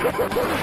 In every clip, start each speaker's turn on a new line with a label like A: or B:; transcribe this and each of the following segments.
A: Yeah.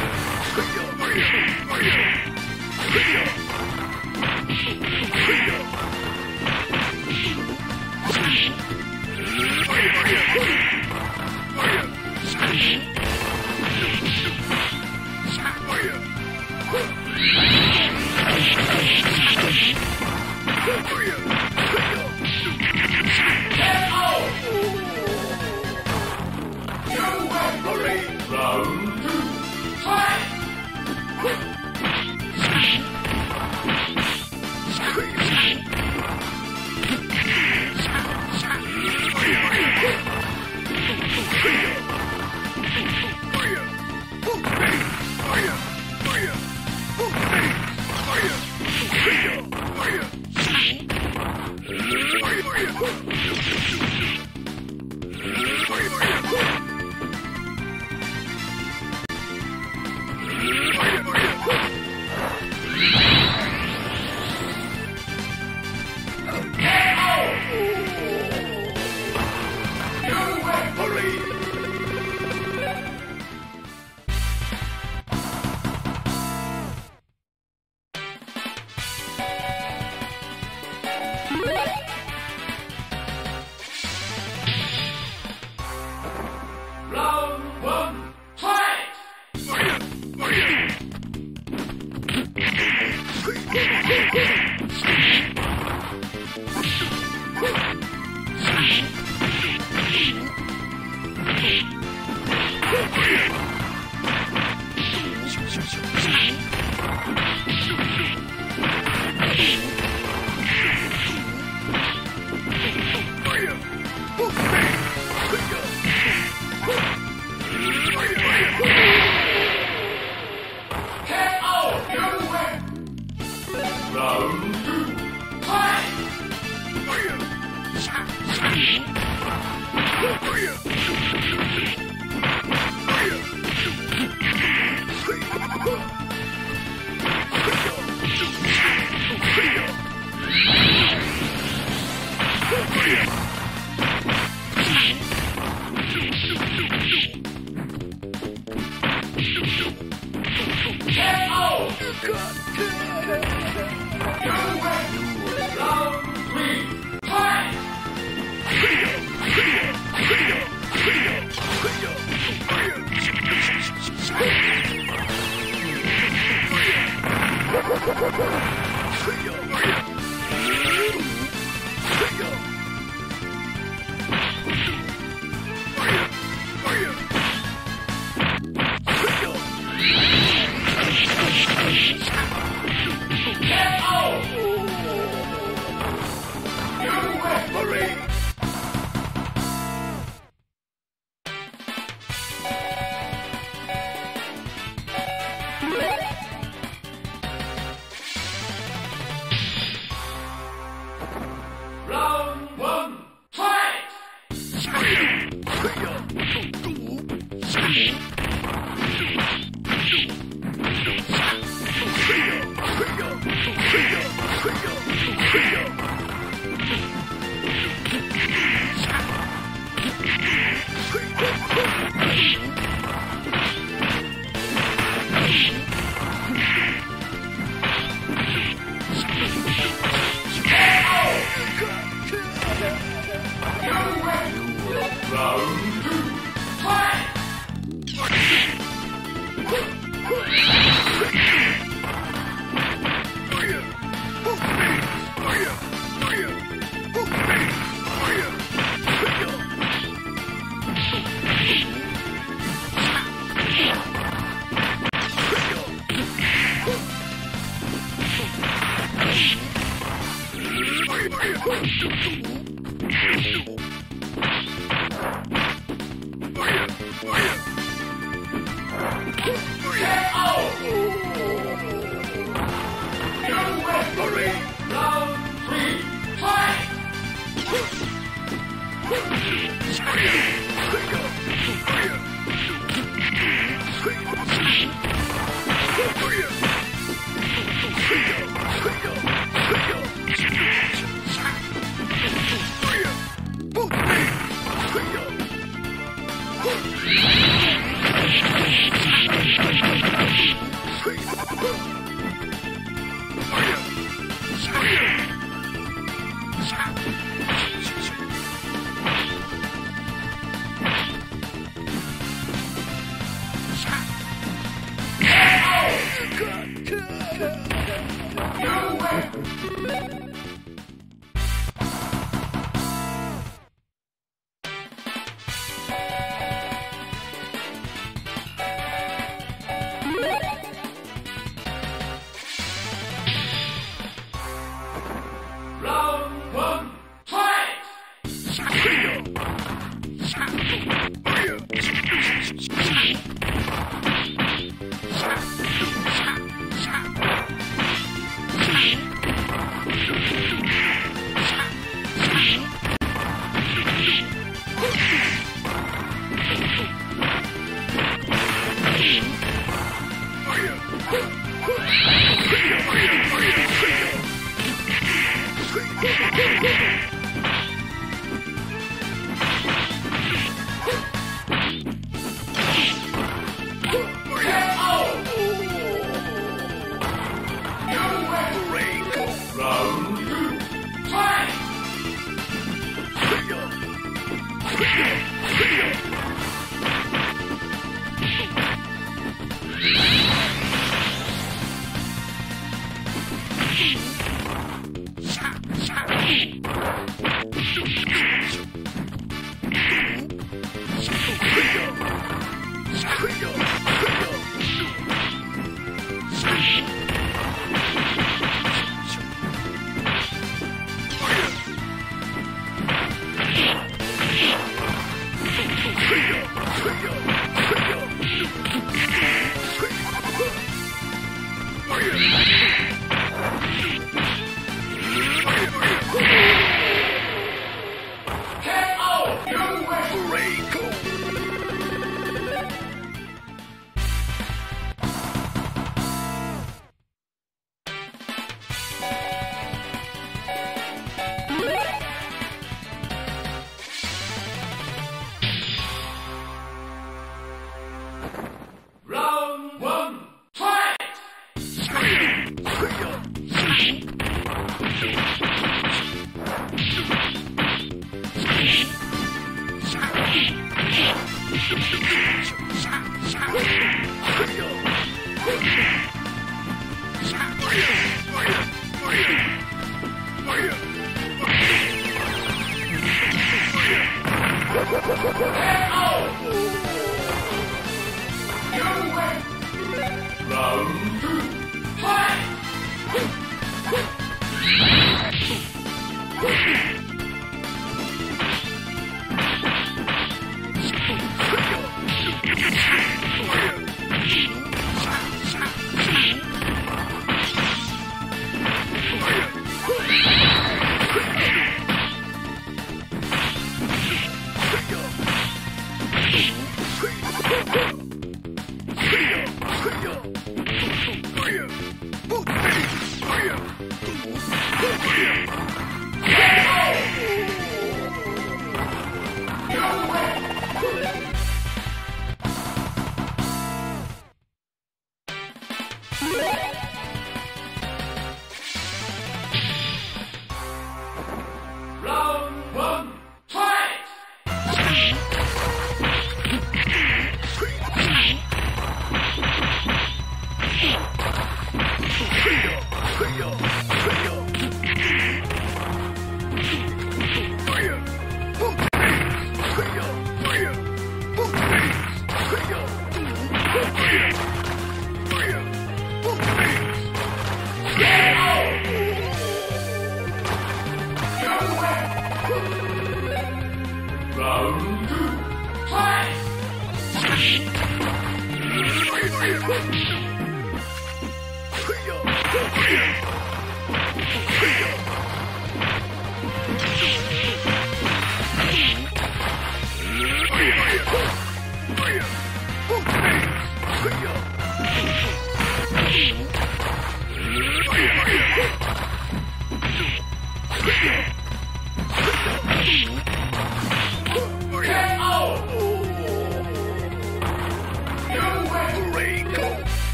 A: Yeah.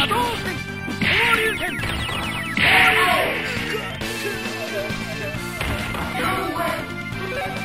A: 波動拳交流拳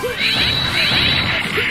A: Quick!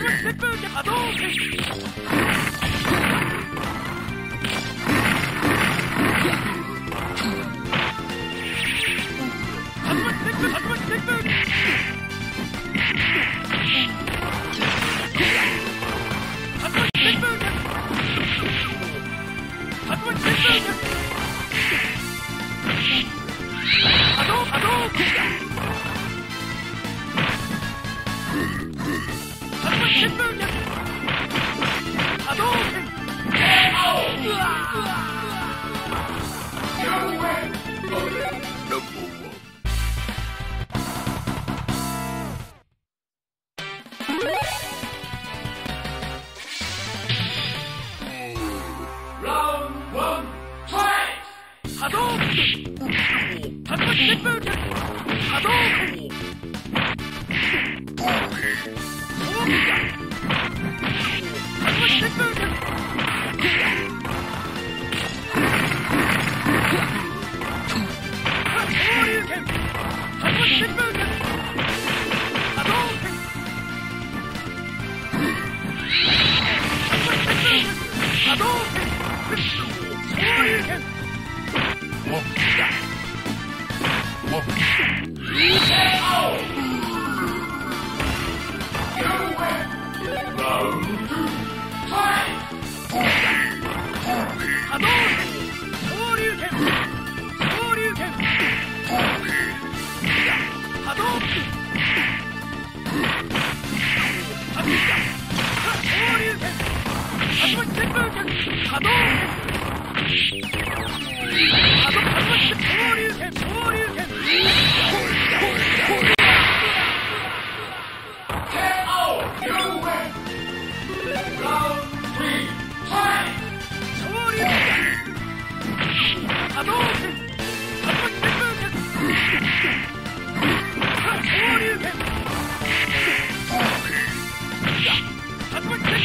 A: I
B: Let's go!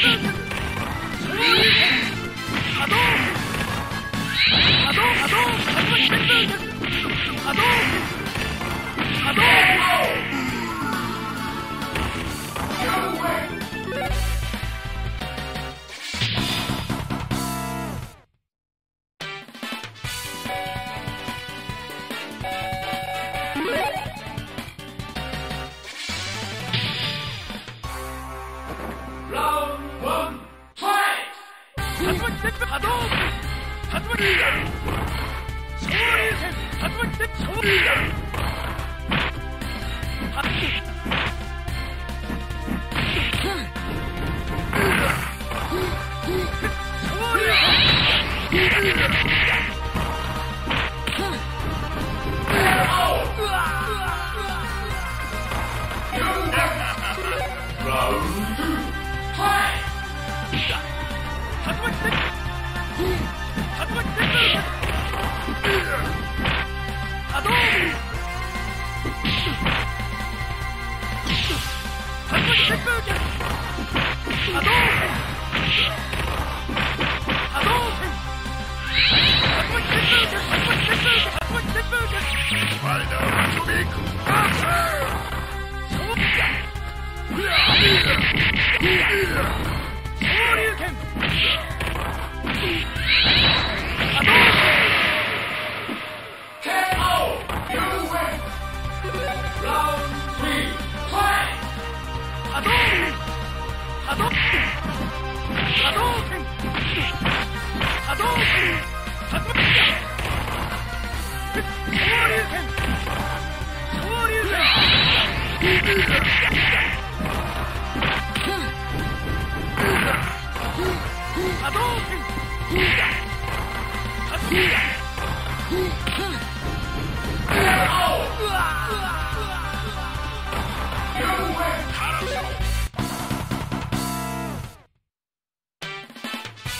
B: Hey!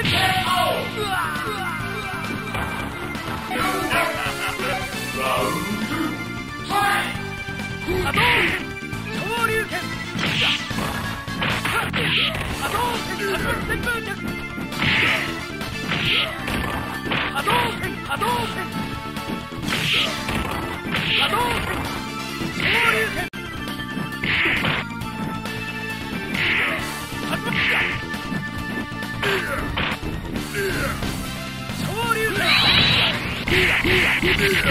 A: 竜巻旋風拳波動竜巻旋風うわ
B: ラウンドツー、ファイ
A: 波動拳波動拳波動拳波動拳竜巻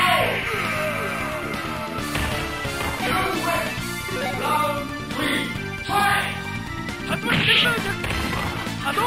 A: 波動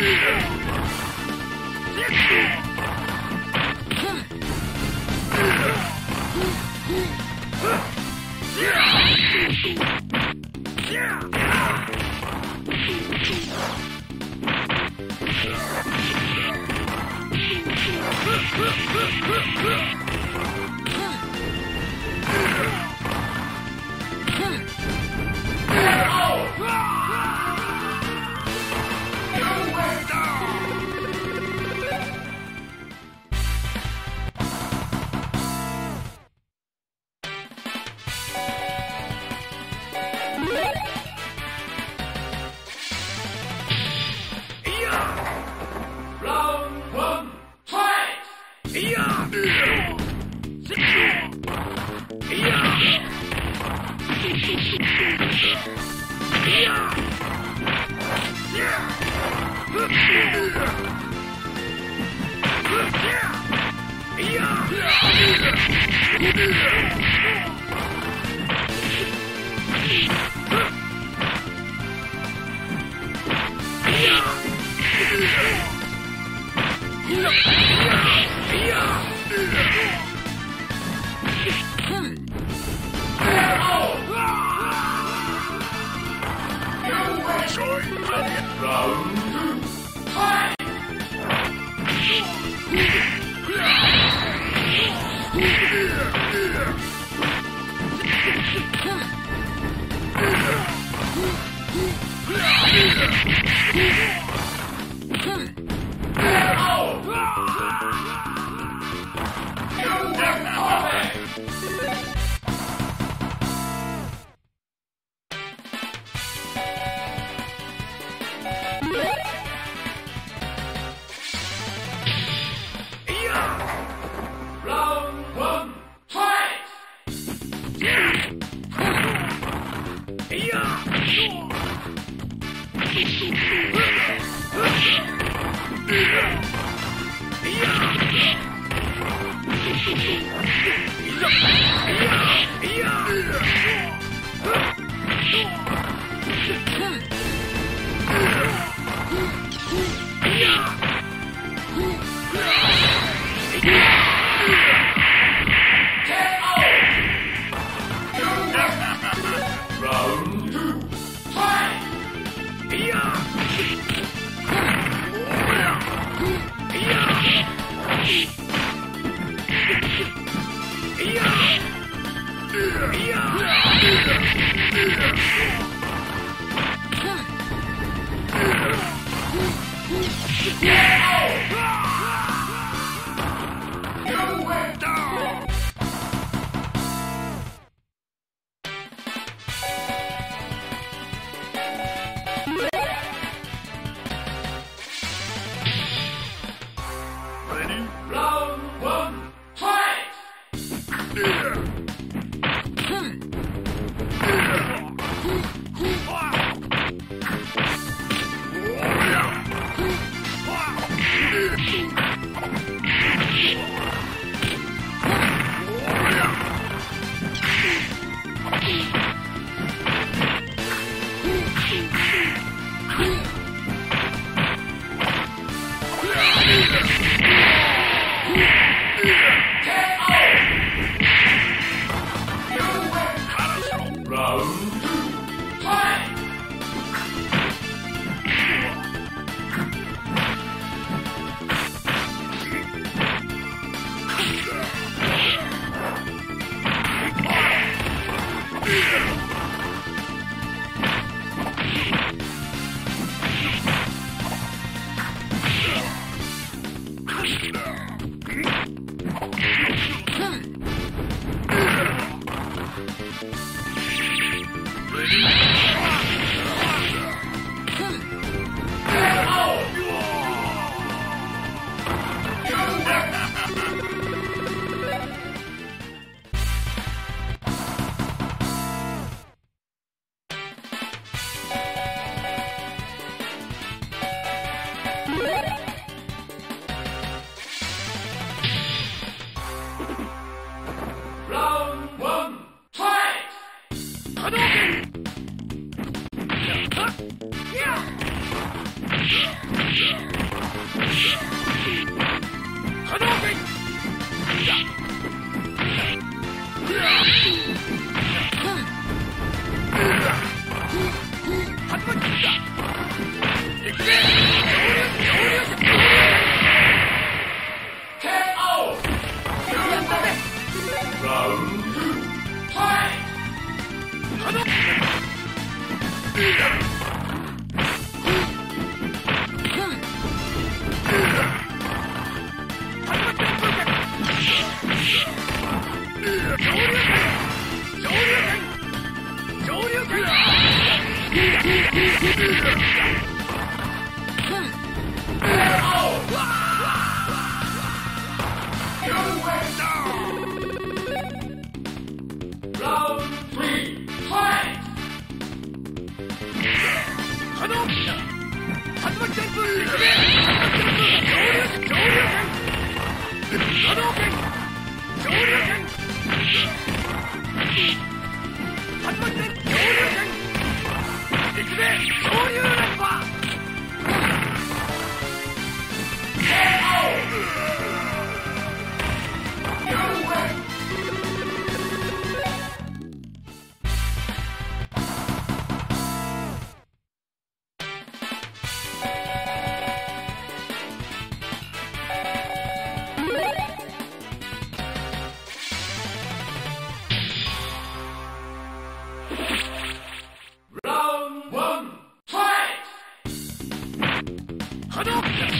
B: Huh!
C: Yeah!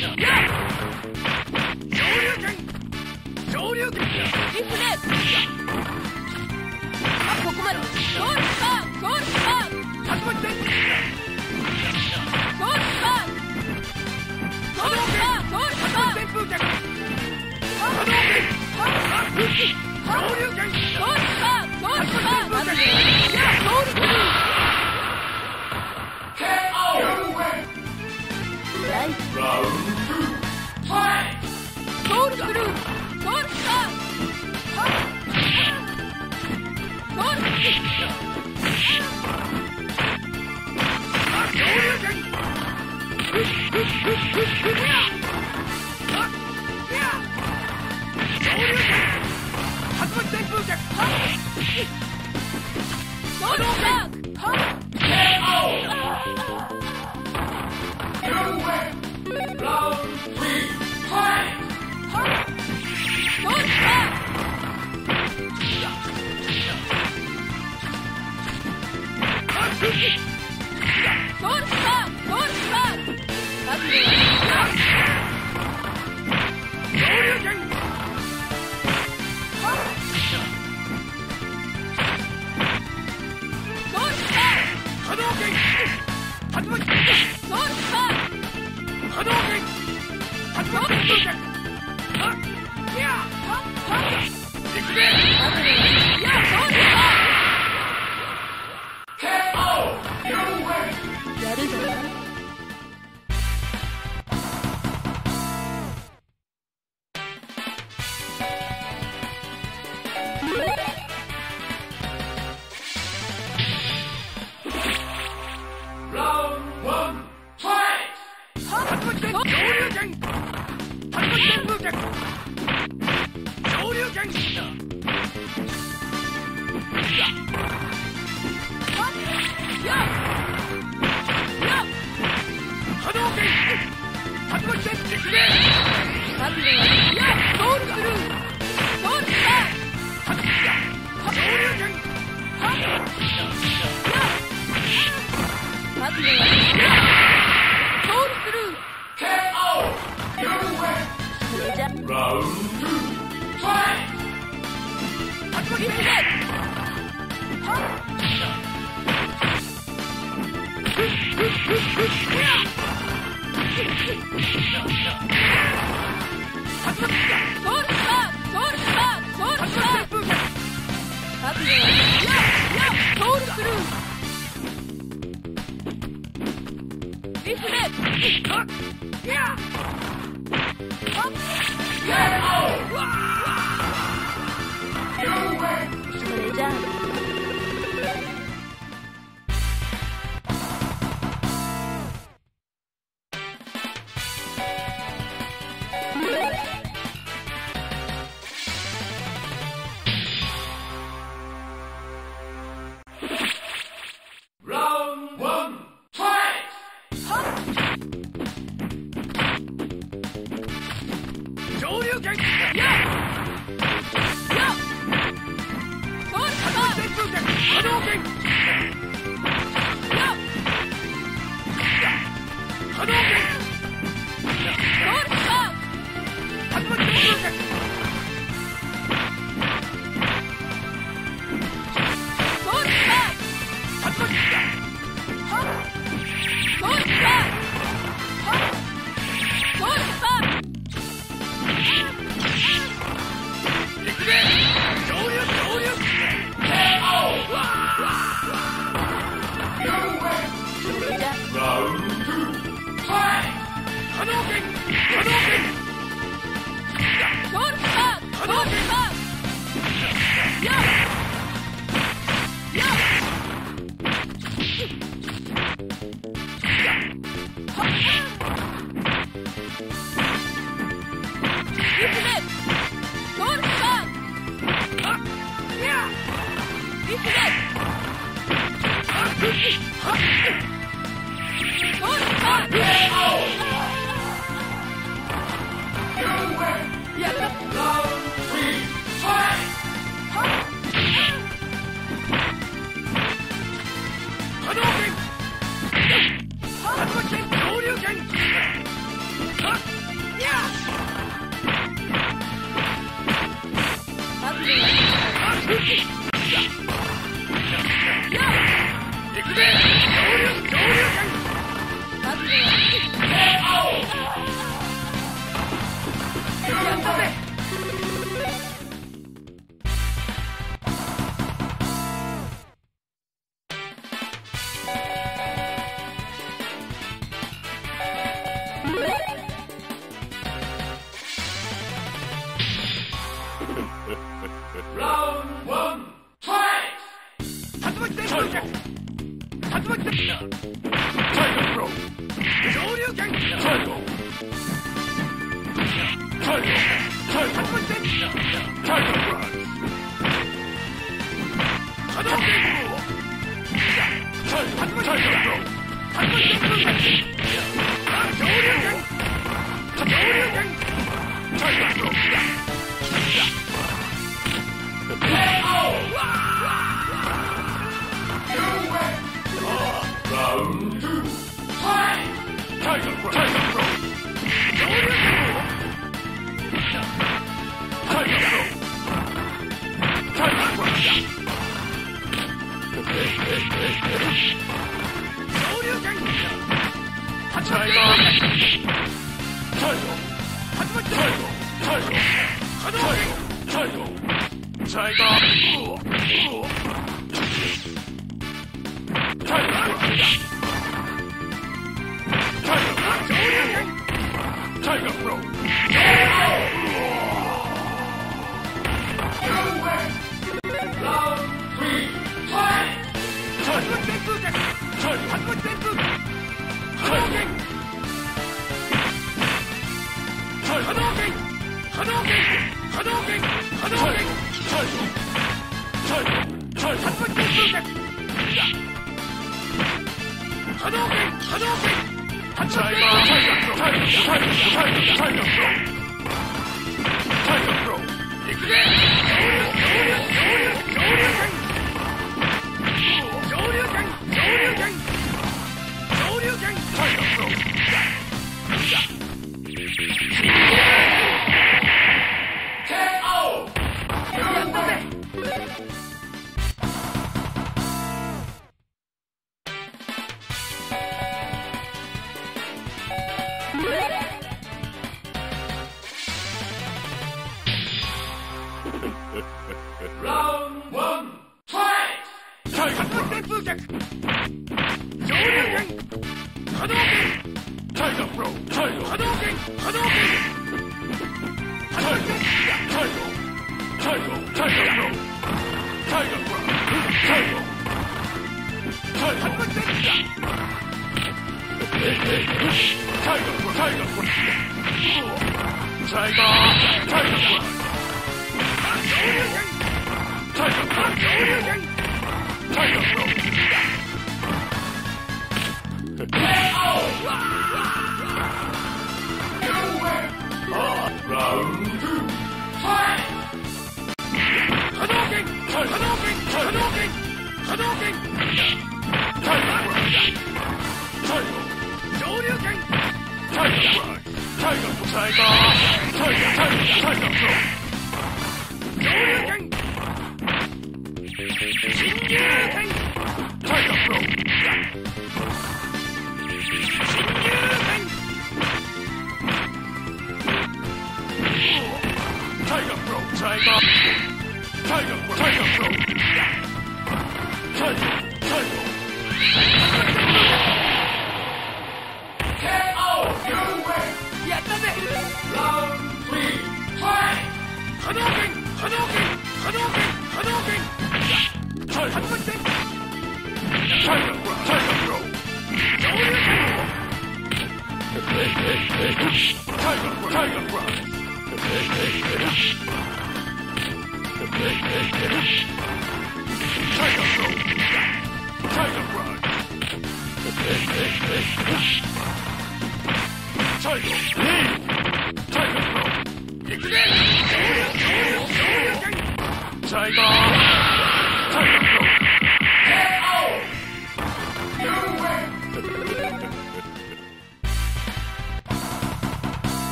A: 上流軍イ
D: ンプレーここまでゴールスパーゴールスパー
A: 始まって拳拳上流
B: okay? Round two.
C: Play! Gold blue! Gold side! Gold Go back! Huh?
B: K.O.
D: Golden Ready, ready.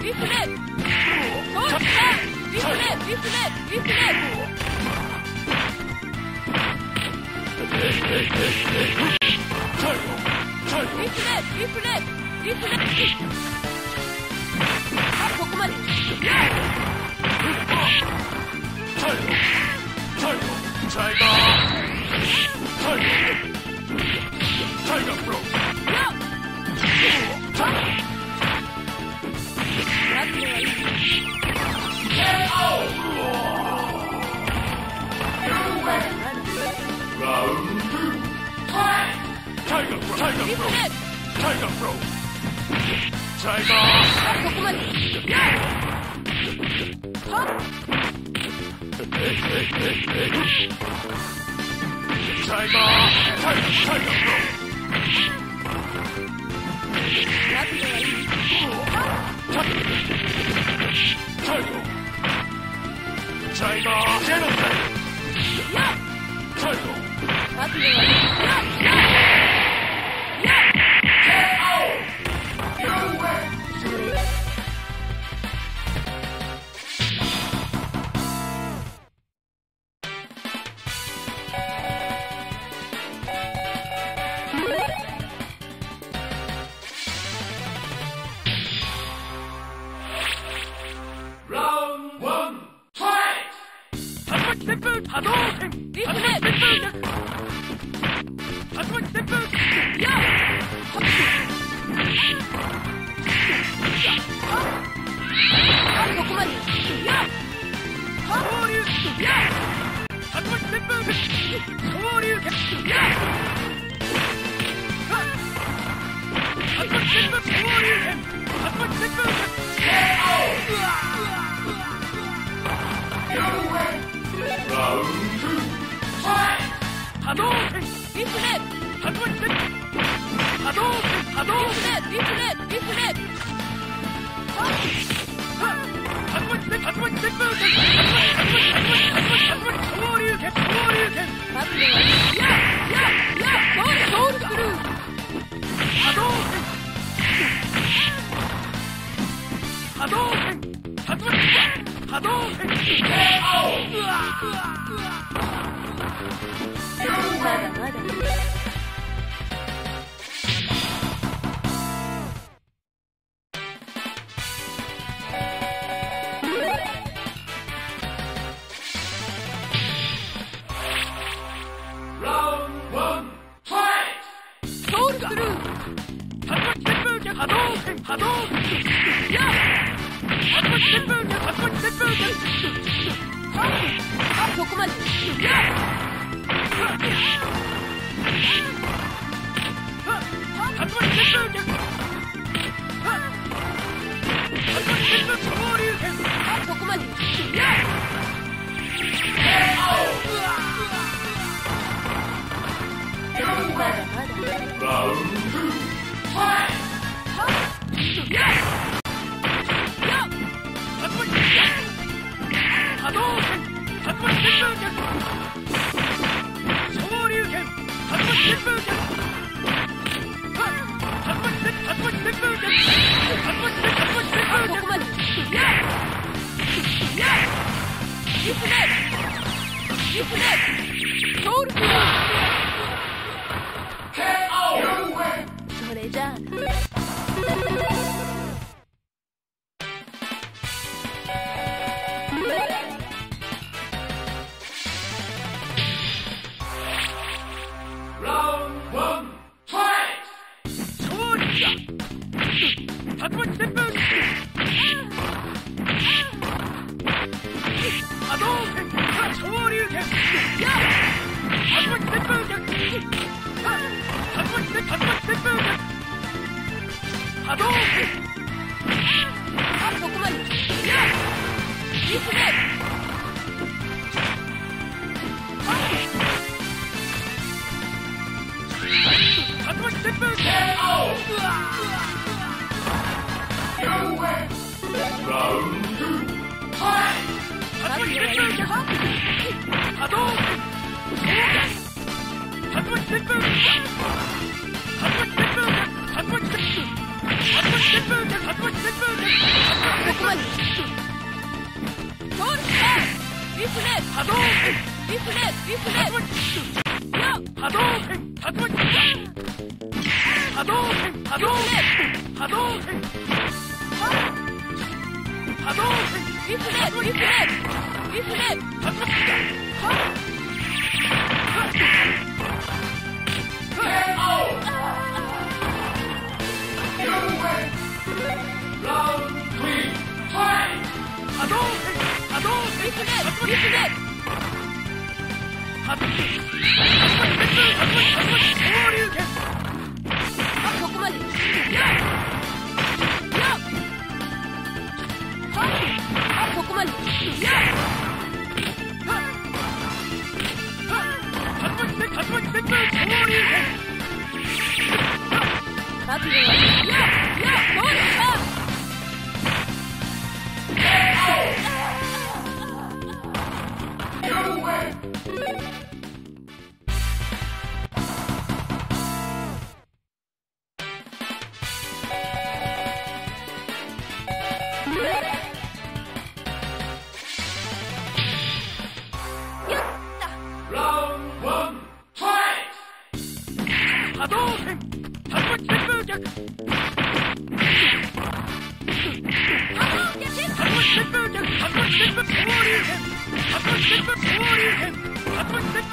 D: リフレリ Yeah!
A: 波動波動波動
D: まだまだ。
A: うわ波動拳波動拳波動拳波動
D: リフレリフレリフレ
A: 波動波動
D: リフレリフレ
A: 波動
D: ここまでここまで覚悟はややどう
B: ですか
A: 波動拳波動拳波動拳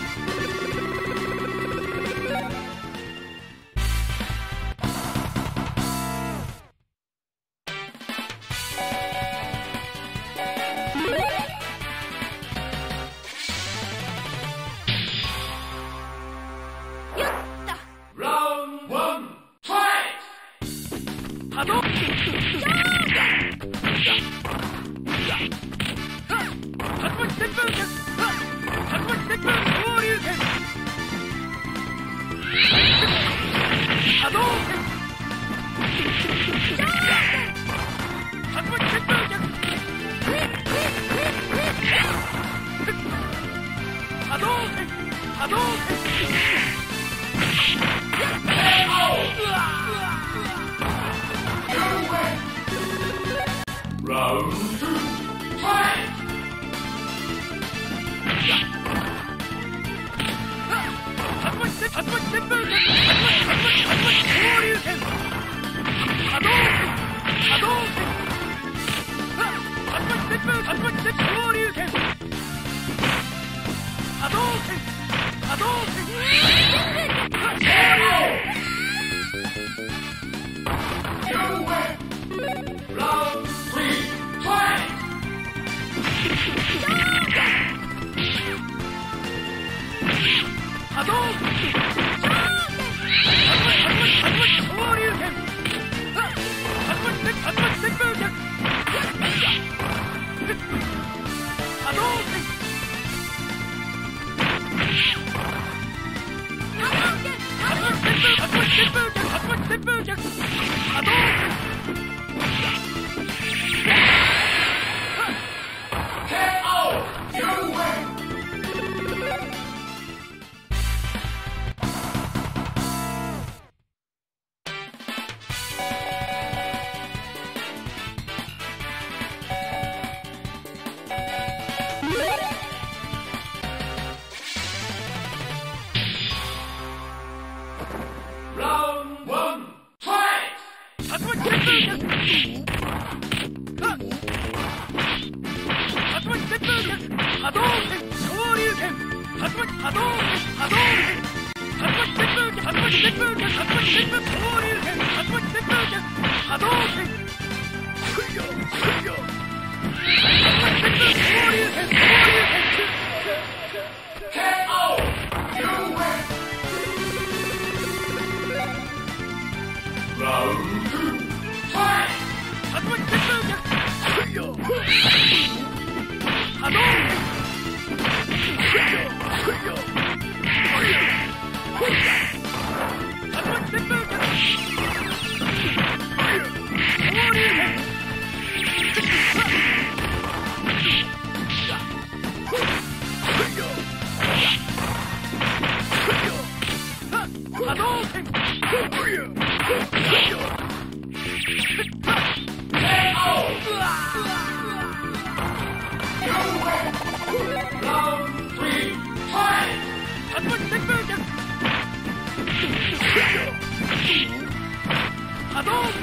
A: 波動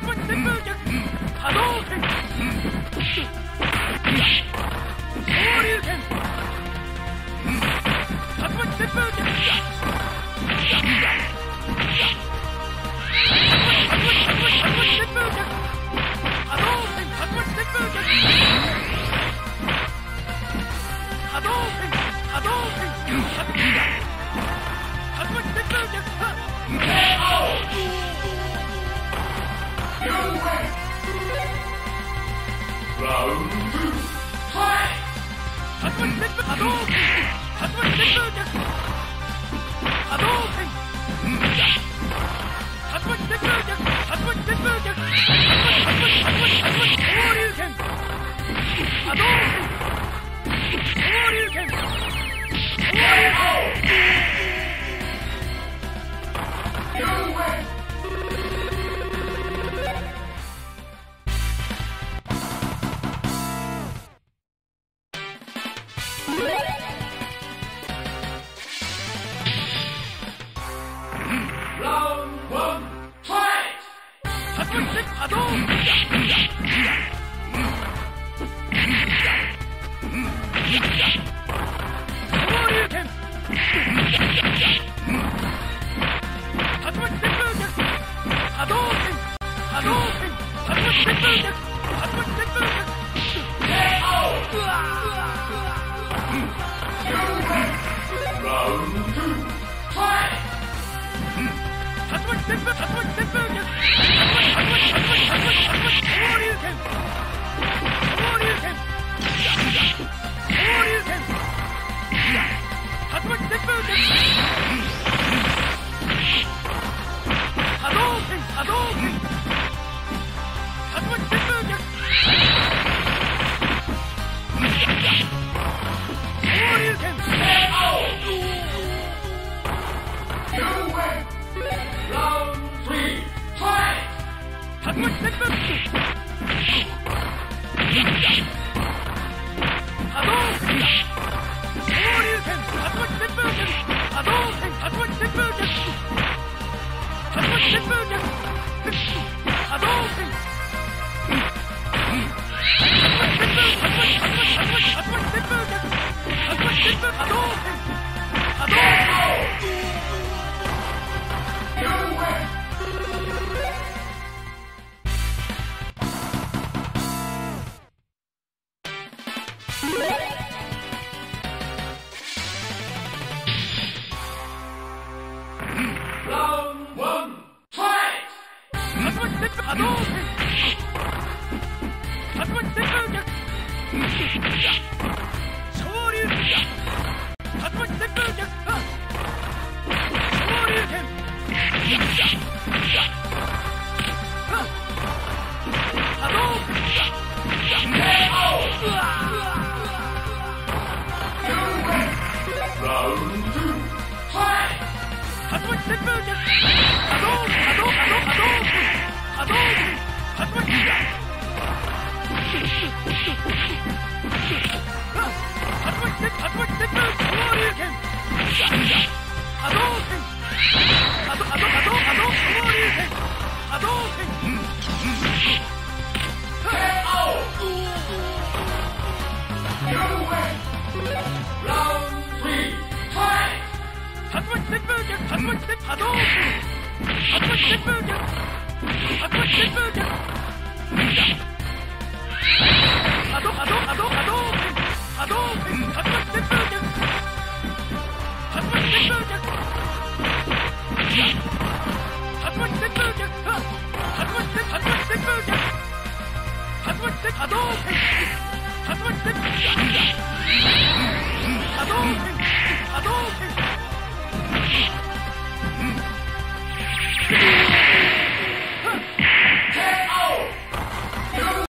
A: 発動旋風逆波動拳昇竜拳発動旋風
B: 逆
A: 発動旋風逆波動拳発動旋風逆波動拳波動拳発動旋風逆
B: KO! You win!
A: Adolf!